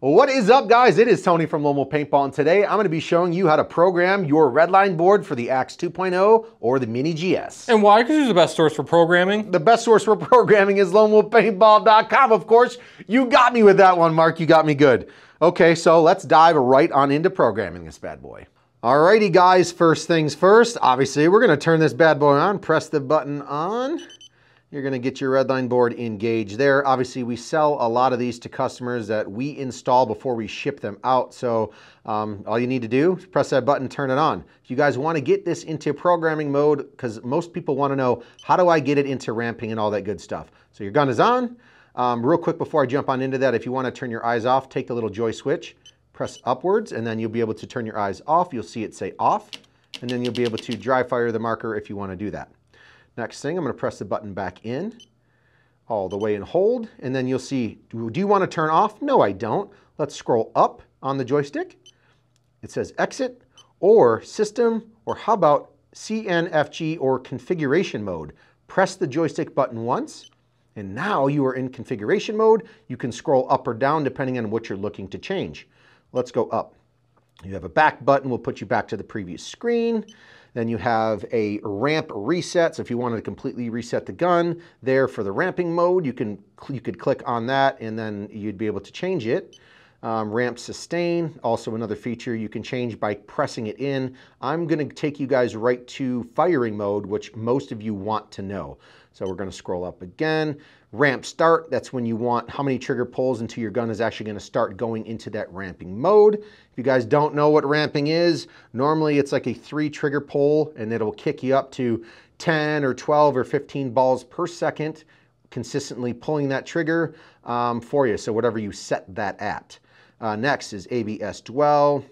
What is up guys? It is Tony from Lone Wolf Paintball and today I'm going to be showing you how to program your redline board for the Axe 2.0 or the Mini GS. And why? Because it's the best source for programming. The best source for programming is lonewolfpaintball.com of course. You got me with that one Mark, you got me good. Okay, so let's dive right on into programming this bad boy. Alrighty guys, first things first, obviously we're going to turn this bad boy on, press the button on. You're gonna get your redline board engaged there. Obviously, we sell a lot of these to customers that we install before we ship them out. So um, all you need to do is press that button, turn it on. If you guys wanna get this into programming mode, because most people wanna know, how do I get it into ramping and all that good stuff? So your gun is on. Um, real quick before I jump on into that, if you wanna turn your eyes off, take the little joy switch, press upwards, and then you'll be able to turn your eyes off. You'll see it say off, and then you'll be able to dry fire the marker if you wanna do that. Next thing, I'm going to press the button back in all the way and hold, and then you'll see, do you want to turn off? No, I don't. Let's scroll up on the joystick. It says exit or system, or how about CNFG or configuration mode. Press the joystick button once, and now you are in configuration mode. You can scroll up or down depending on what you're looking to change. Let's go up. You have a back button, will put you back to the previous screen. Then you have a ramp reset. So if you wanted to completely reset the gun there for the ramping mode, you can you could click on that and then you'd be able to change it. Um, ramp sustain, also another feature you can change by pressing it in. I'm gonna take you guys right to firing mode, which most of you want to know. So we're gonna scroll up again. Ramp start, that's when you want how many trigger pulls until your gun is actually gonna start going into that ramping mode. If you guys don't know what ramping is, normally it's like a three trigger pull and it'll kick you up to 10 or 12 or 15 balls per second, consistently pulling that trigger um, for you. So whatever you set that at. Uh, next is ABS dwell,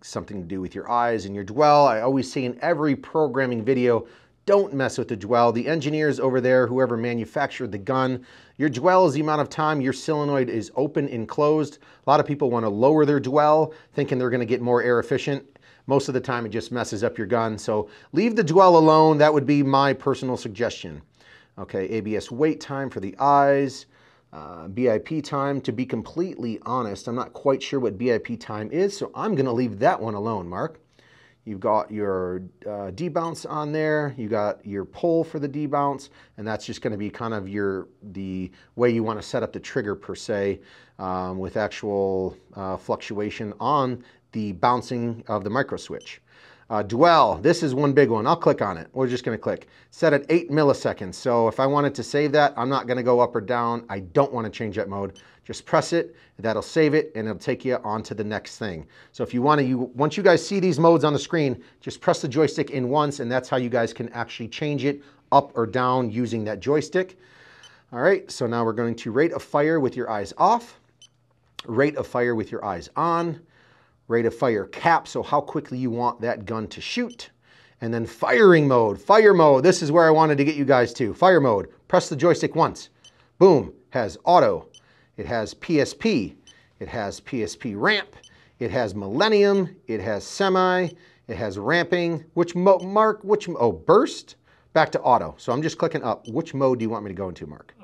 something to do with your eyes and your dwell. I always say in every programming video, don't mess with the dwell. The engineers over there, whoever manufactured the gun, your dwell is the amount of time your solenoid is open and closed. A lot of people want to lower their dwell, thinking they're going to get more air efficient. Most of the time it just messes up your gun. So leave the dwell alone. That would be my personal suggestion. Okay, ABS wait time for the eyes. Uh, BIP time, to be completely honest, I'm not quite sure what BIP time is, so I'm going to leave that one alone, Mark. You've got your uh, debounce on there. You got your pull for the debounce, and that's just going to be kind of your the way you want to set up the trigger per se, um, with actual uh, fluctuation on the bouncing of the micro switch. Uh, dwell, this is one big one. I'll click on it. We're just going to click. Set at 8 milliseconds. So if I wanted to save that, I'm not going to go up or down. I don't want to change that mode. Just press it, that'll save it, and it'll take you on to the next thing. So if you want to, you, once you guys see these modes on the screen, just press the joystick in once, and that's how you guys can actually change it up or down using that joystick. All right, so now we're going to rate of fire with your eyes off, rate of fire with your eyes on, rate of fire cap, so how quickly you want that gun to shoot, and then firing mode, fire mode, this is where I wanted to get you guys to. Fire mode, press the joystick once, boom, has auto, it has PSP, it has PSP ramp, it has Millennium, it has semi, it has ramping, which Mark, which, oh, burst, back to auto. So I'm just clicking up. Which mode do you want me to go into, Mark?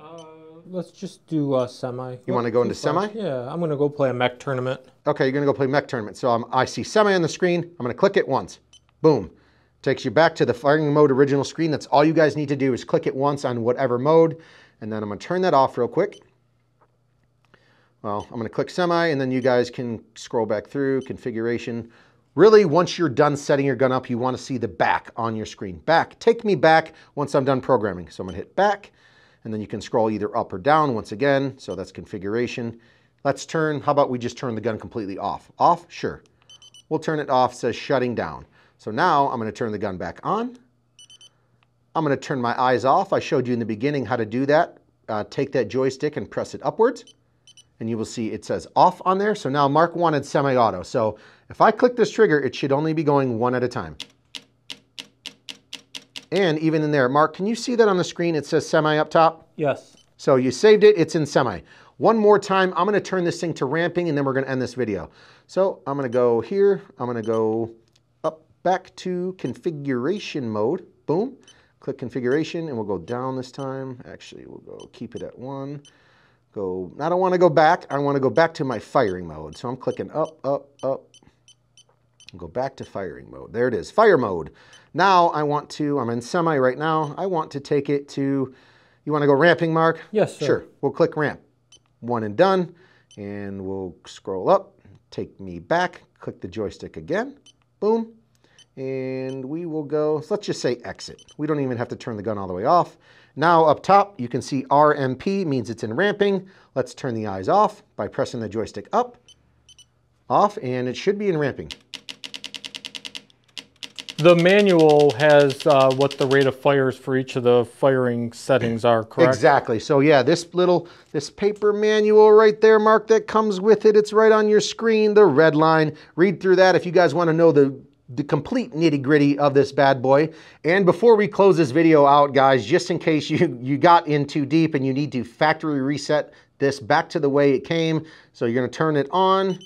Let's just do uh, semi. You want to go into semi? Yeah, I'm going to go play a mech tournament. Okay, you're going to go play mech tournament. So um, I see semi on the screen. I'm going to click it once. Boom. Takes you back to the firing mode original screen. That's all you guys need to do is click it once on whatever mode. And then I'm going to turn that off real quick. Well, I'm going to click semi and then you guys can scroll back through configuration. Really, once you're done setting your gun up, you want to see the back on your screen. Back, take me back once I'm done programming. So I'm going to hit back and then you can scroll either up or down once again. So that's configuration. Let's turn, how about we just turn the gun completely off? Off, sure. We'll turn it off, says shutting down. So now I'm going to turn the gun back on. I'm going to turn my eyes off. I showed you in the beginning how to do that. Uh, take that joystick and press it upwards and you will see it says off on there. So now Mark wanted semi-auto. So if I click this trigger, it should only be going one at a time. And even in there, Mark, can you see that on the screen? It says semi up top? Yes. So you saved it, it's in semi. One more time, I'm gonna turn this thing to ramping and then we're gonna end this video. So I'm gonna go here, I'm gonna go up back to configuration mode, boom. Click configuration and we'll go down this time. Actually, we'll go keep it at one. Go, I don't want to go back. I want to go back to my firing mode. So I'm clicking up, up, up. Go back to firing mode. There it is, fire mode. Now I want to, I'm in semi right now. I want to take it to, you want to go ramping, Mark? Yes, sir. Sure, we'll click ramp. One and done. And we'll scroll up, take me back, click the joystick again. Boom. And we will go, so let's just say exit. We don't even have to turn the gun all the way off. Now up top, you can see RMP means it's in ramping. Let's turn the eyes off by pressing the joystick up, off, and it should be in ramping. The manual has uh, what the rate of fires for each of the firing settings are, correct? Exactly. So yeah, this little, this paper manual right there, Mark, that comes with it, it's right on your screen, the red line. Read through that if you guys want to know the the complete nitty gritty of this bad boy. And before we close this video out, guys, just in case you, you got in too deep and you need to factory reset this back to the way it came. So you're gonna turn it on,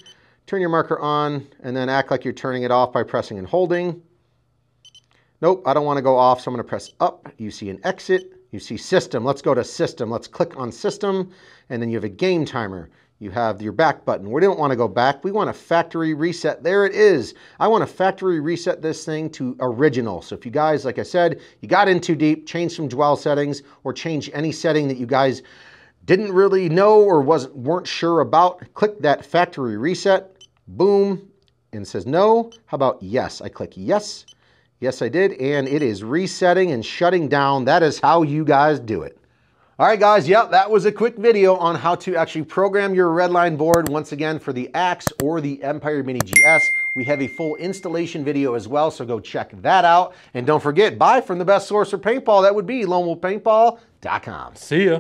turn your marker on, and then act like you're turning it off by pressing and holding. Nope, I don't wanna go off, so I'm gonna press up. You see an exit, you see system. Let's go to system. Let's click on system, and then you have a game timer. You have your back button. We don't want to go back. We want a factory reset. There it is. I want to factory reset this thing to original. So if you guys, like I said, you got in too deep, change some dwell settings or change any setting that you guys didn't really know or wasn't weren't sure about, click that factory reset, boom, and says no. How about yes? I click yes. Yes, I did, and it is resetting and shutting down. That is how you guys do it. All right, guys, yep, that was a quick video on how to actually program your Redline board once again for the Axe or the Empire Mini GS. We have a full installation video as well, so go check that out. And don't forget, buy from the best source for paintball. That would be lonewolfpaintball.com. See ya.